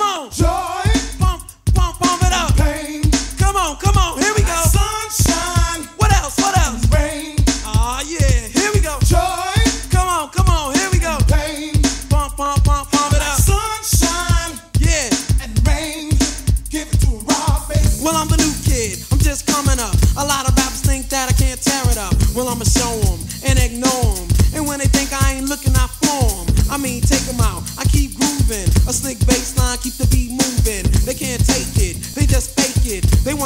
Come on. Joy. Pump, pump, pump it up. Pain. Come on, come on. Here we go. Sunshine. What else? What else? Rain. Aw, yeah. Here we go. Joy. Come on, come on. Here we go. Pain. Pump, pump, pump, pump it up. Sunshine Yeah. and rain. Give it to a Rob Base. Well, I'm the new kid. I'm just coming up. A lot of rappers think that I can't tear it up. Well, I'ma show 'em and ignore 'em. And when they think I ain't looking, I form. I mean, take 'em out. I keep grooving. A slick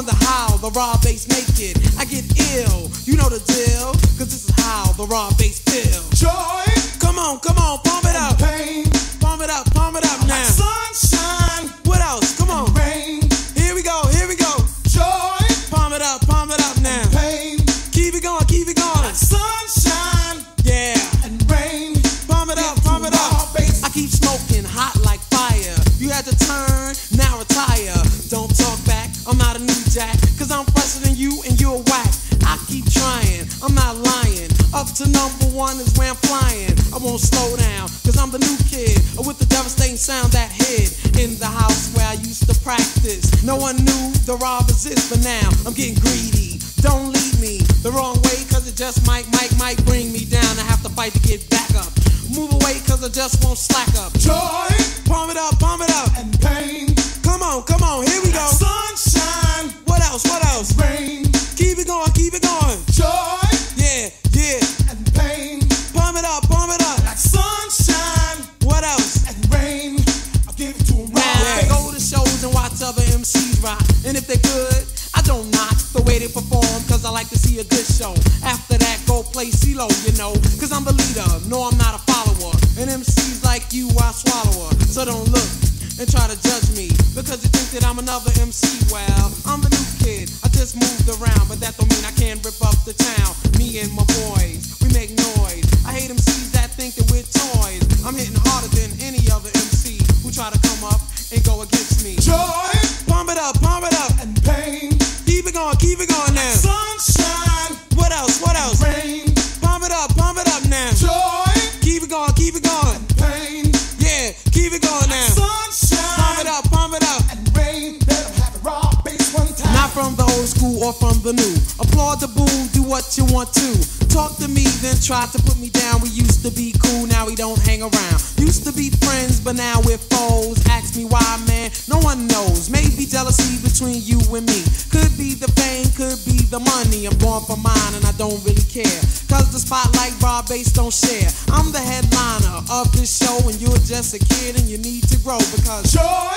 wonder how the Rob Base make it. I get ill. You know the deal. Cause this is how the Rob Base feel. Joy. To number one is where I'm flying. I won't slow down, cause I'm the new kid with the devastating sound that hid in the house where I used to practice. No one knew the raw resist, but now I'm getting greedy. Don't lead me the wrong way, cause it just might, might, might bring me down. I have to fight to get back up. Move away, cause I just won't slack up. Joy Pump it up, pump it up. and And if they good, I don't knock the way they perform, cause I like to see a good show. After that, go play CeeLo, you know, cause I'm the leader. No, I'm not a follower. And MCs like you, I swallow her. So don't look and try to judge me, because you think that I'm another MC. Well, I'm the new kid. I just moved around, but that don't mean I can't rip up the town. Me and my boys, we make noise. I hate MCs that think that we're toys. I'm hitting harder than any other MC who try to come up and go against Keep it going. Pain. Yeah, keep it going now. Sunshine. Pump it up, pump it up. And rain. Let have it Rob Base one time. Not from the old school or from the new. Applaud the boom, do what you want to. Talk to me, then try to put me down. We used to be cool, now we don't hang around. Used to be friends, but now we're foes. One knows. Maybe jealousy between you and me. Could be the fame, could be the money. I'm going for mine and I don't really care. Cause the spotlight Rob Base don't share. I'm the headliner of this show and you're just a kid and you need to grow because Joy